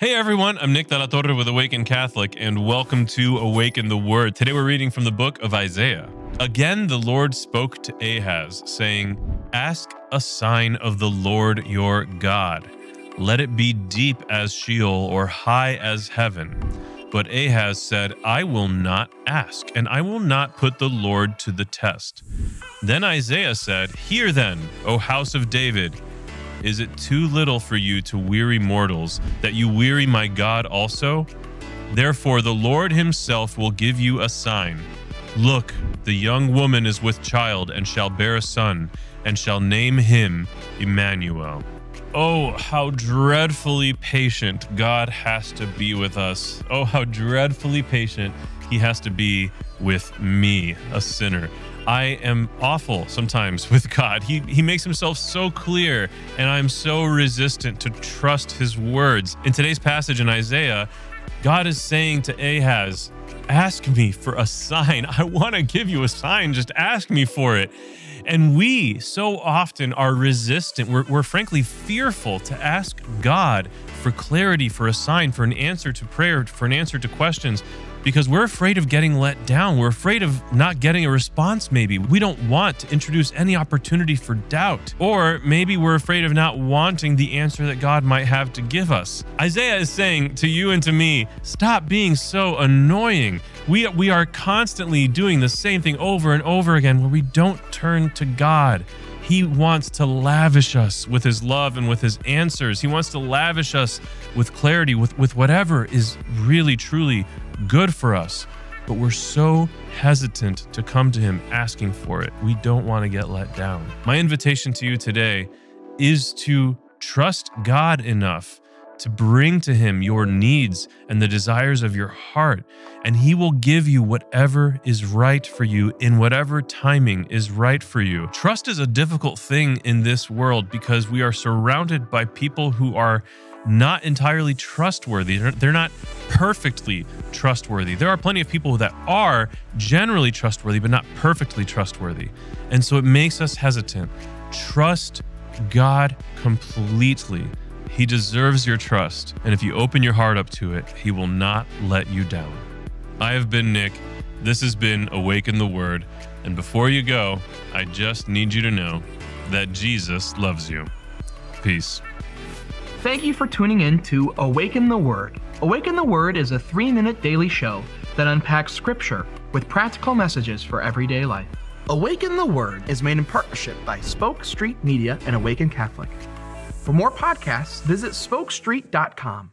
Hey everyone, I'm Nick de la Torre with Awaken Catholic, and welcome to Awaken the Word. Today we're reading from the book of Isaiah. Again, the Lord spoke to Ahaz, saying, Ask a sign of the Lord your God. Let it be deep as Sheol or high as heaven. But Ahaz said, I will not ask, and I will not put the Lord to the test. Then Isaiah said, Hear then, O house of David. Is it too little for you to weary mortals, that you weary my God also? Therefore, the Lord himself will give you a sign. Look, the young woman is with child and shall bear a son, and shall name him Emmanuel. Oh, how dreadfully patient God has to be with us. Oh, how dreadfully patient he has to be with me, a sinner. I am awful sometimes with God. He, he makes himself so clear, and I'm so resistant to trust his words. In today's passage in Isaiah, God is saying to Ahaz, Ask me for a sign. I want to give you a sign. Just ask me for it. And we so often are resistant. We're, we're frankly fearful to ask God for clarity, for a sign, for an answer to prayer, for an answer to questions because we're afraid of getting let down. We're afraid of not getting a response, maybe. We don't want to introduce any opportunity for doubt. Or maybe we're afraid of not wanting the answer that God might have to give us. Isaiah is saying to you and to me, stop being so annoying. We, we are constantly doing the same thing over and over again where we don't turn to God. He wants to lavish us with his love and with his answers. He wants to lavish us with clarity, with, with whatever is really, truly good for us, but we're so hesitant to come to Him asking for it. We don't want to get let down. My invitation to you today is to trust God enough to bring to Him your needs and the desires of your heart, and He will give you whatever is right for you in whatever timing is right for you. Trust is a difficult thing in this world because we are surrounded by people who are not entirely trustworthy. They're not perfectly trustworthy. There are plenty of people that are generally trustworthy, but not perfectly trustworthy. And so it makes us hesitant. Trust God completely. He deserves your trust. And if you open your heart up to it, He will not let you down. I have been Nick. This has been Awaken the Word. And before you go, I just need you to know that Jesus loves you. Peace. Thank you for tuning in to Awaken the Word. Awaken the Word is a three minute daily show that unpacks scripture with practical messages for everyday life. Awaken the Word is made in partnership by Spoke Street Media and Awaken Catholic. For more podcasts, visit spokestreet.com.